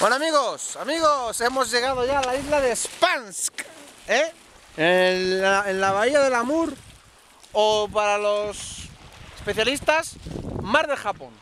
Bueno amigos, amigos, hemos llegado ya a la isla de Spansk, ¿eh? en, la, en la bahía del Amur, o para los especialistas, Mar del Japón.